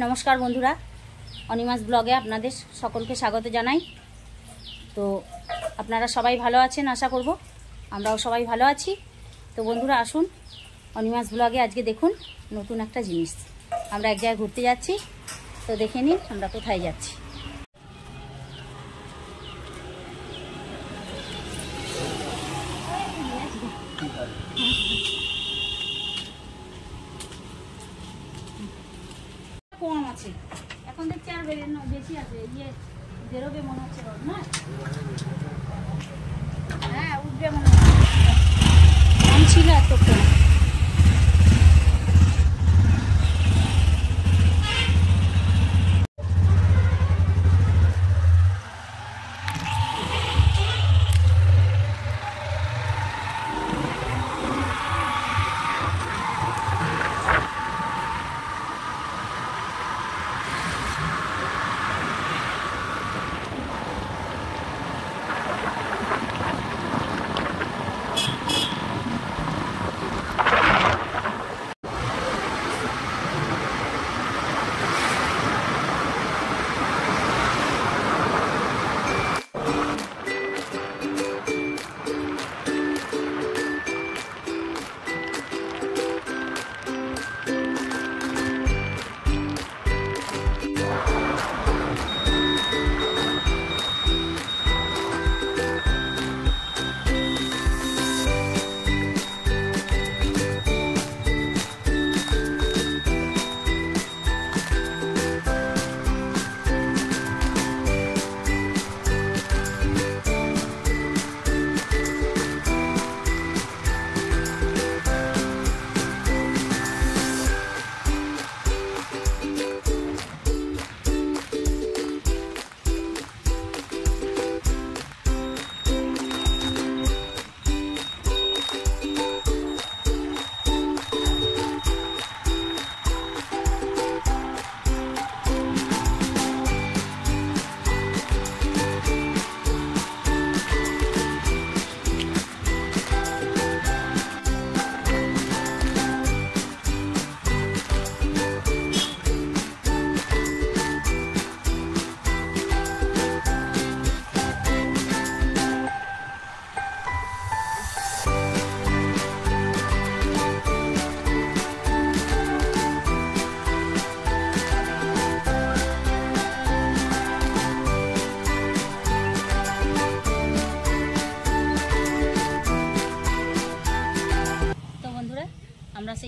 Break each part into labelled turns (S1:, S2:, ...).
S1: নমস্কার বন্ধুরা। অনিমাস ব্লগে আপনাদের সকলকে স্বাগত জানাই। তো আপনারা সবাই ভালো আছেন আশা করব? আমরাও সবাই ভালো আছি। তো বন্ধুরা, আসুন অনিমাস ব্লগে আজকে দেখুন নতুন একটা জিনিস। আমরা এক জায়গায় ঘুরতে যাচ্ছি। তো দেখে নিন আমরা কোথায় যাচ্ছি কম আছে এখন দেখছি আর বেড়ে না বেশি আছে ইয়ে বেরোবে মনে হচ্ছে রোদ না? হ্যাঁ উঠবে মনে হচ্ছে। ছিল এতক্ষণ।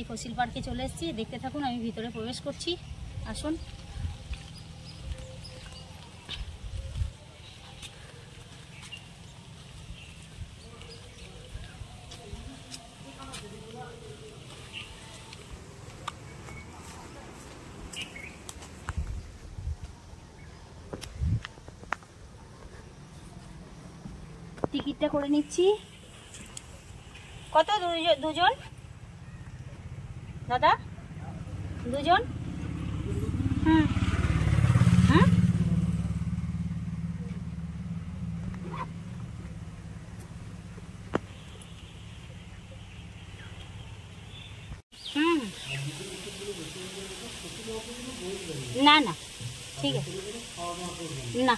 S1: ফসিল পার্কে চলে এসেছি। দেখতে থাকুন, আমি ভিতরে প্রবেশ করছি। আসুন। টিকিটটা করে নিচ্ছি। কত দুজন? দাদা? দুজন? হুম। হ্যাঁ হুম। না না ঠিক আছে। না।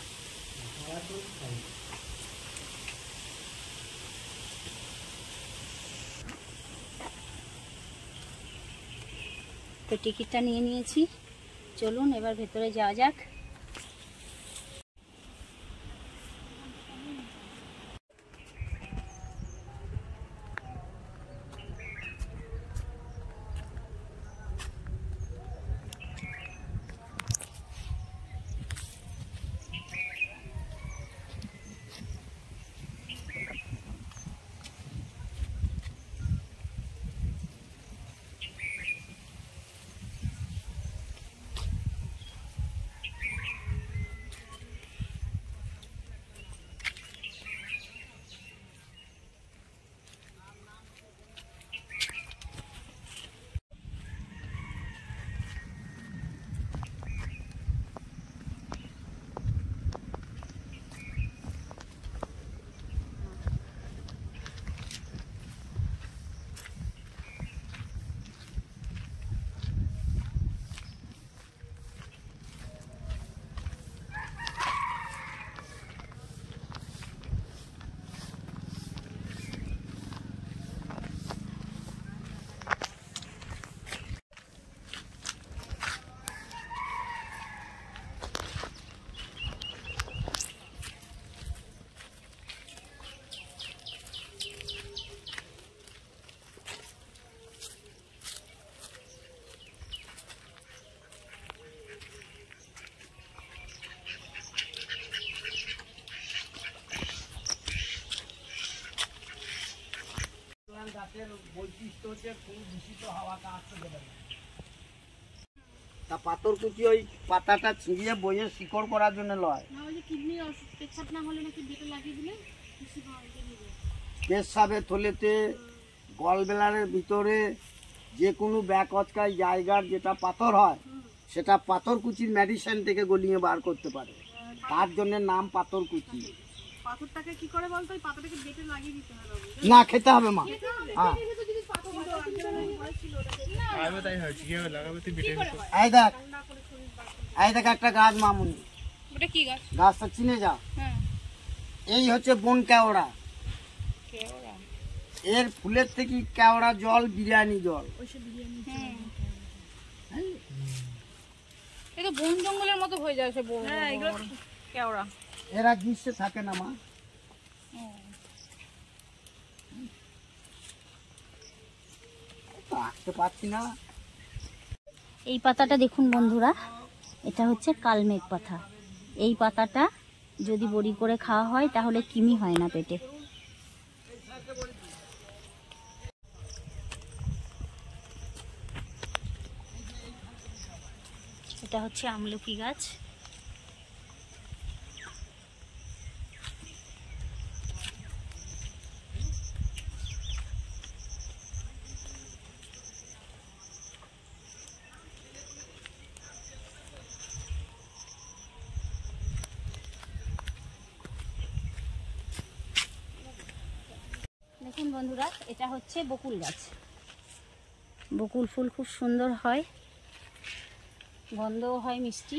S1: তো টিকিটটা নিয়ে নিয়েছি। চলুন এবার ভেতরে যাওয়া যাক।
S2: বৈশিষ্ট্য হচ্ছে কোনো দূষিত হাওয়াটা আসতে দেবে না। তা পাথর কুচি ওই পাতাটা ছিঁড়িয়ে বইয়ে শিকড় করার জন্য লয়।
S3: না ওই যে কিডনি পেছাব না হলে নাকি বেটে লাগিয়ে দিলে খুশি পাওয়া যাবে
S2: পেশাবের থলেতে গলবেলারের ভিতরে যে কোনো ব্যাক অচকায় জায়গার যেটা পাথর হয় সেটা পাথর কুচির মেডিসিন থেকে গলিয়ে বার করতে পারে। তার জন্য নাম পাথর কুচি।
S3: পাথরটাকে কি করে বলতো? ওই পাতাটাকে বেটে লাগিয়ে দিতে হবে
S2: না খেতে হবে মা। হ্যাঁ। দেখ। দেখ একটা গাছ মামুনি।
S3: ওটা কি গাছ?
S2: গাছটা চিনে যা।
S3: হ্যাঁ।
S2: এই হচ্ছে বন কেওড়া। এর ফুলের থেকে কেওড়া জল বিরিয়ানি জল।
S3: এই। তো বন জঙ্গলের মতো হয়ে যায় সে হ্যাঁ কেওড়া।
S2: এরা গ্রীষ্মে থাকে না, মা। না।
S1: এই পাতাটা দেখুন, বন্ধুরা। এটা হচ্ছে কালমেঘ পাতা। এই পাতাটা যদি বড়ি করে খাওয়া হয়, তাহলে কিমি হয় না পেটে। এটা হচ্ছে আমলকি গাছ। দেখুন বন্ধুরা, এটা হচ্ছে বকুল গাছ। বকুল ফুল খুব সুন্দর হয়, গন্ধও হয়, মিষ্টি।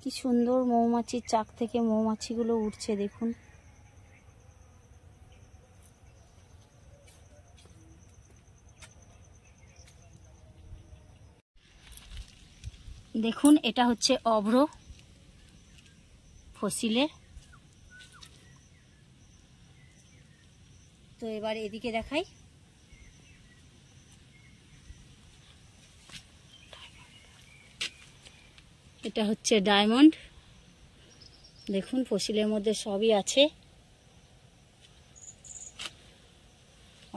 S1: কি সুন্দর মৌমাছির চাক থেকে মৌমাছিগুলো উঠছে, দেখুন। দেখুন, এটা হচ্ছে অভ্র ফসিলের তো এবার এদিকে দেখাই। এটা হচ্ছে ডায়মন্ড। দেখুন, ফসিলের মধ্যে সবই আছে।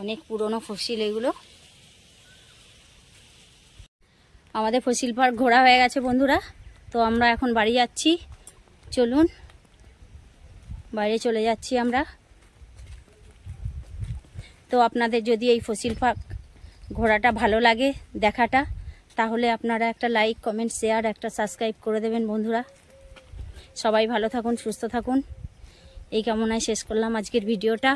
S1: অনেক পুরনো ফসিল এগুলো। আমাদের ফসিল পার্ক ঘোরা হয়ে গেছে বন্ধুরা। তো আমরা এখন বাড়ি যাচ্ছি। চলুন, বাইরে চলে যাচ্ছি আমরা। তো আপনাদের যদি এই ফসিল পার্ক ঘোরাটা ভালো লাগে দেখাটা, তাহলে আপনারা একটা লাইক, কমেন্ট, শেয়ার, একটা সাবস্ক্রাইব করে দেবেন বন্ধুরা। সবাই ভালো থাকুন, সুস্থ থাকুন। এই কামনায় শেষ করলাম আজকের ভিডিওটা।